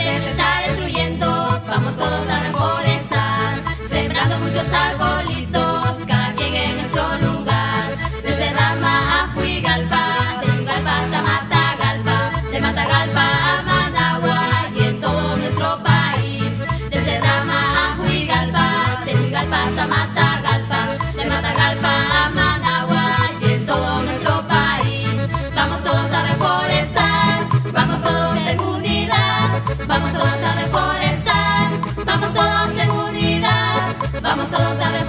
está destruyendo, vamos todos a reforestar, sembrando muchos arbolitos, cada quien en nuestro lugar, desde Rama a Fuigalpa, de Fuigalpa hasta Matagalpa, de Matagalpa a Managua y en todo nuestro país, desde Rama a Fuigalpa, de Fuigalpa hasta Matagalpa. Vamos todos a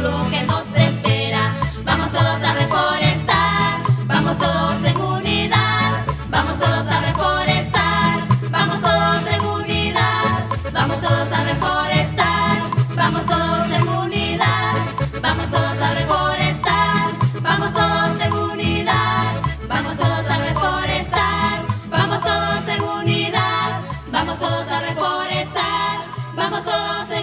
que nos espera. Vamos todos a reforestar, vamos todos en unidad, vamos todos a reforestar, vamos todos en unidad, vamos todos a reforestar, vamos todos en unidad, vamos todos a reforestar, vamos todos en unidad, vamos todos a reforestar, vamos todos en unidad, vamos todos a reforestar, vamos todos en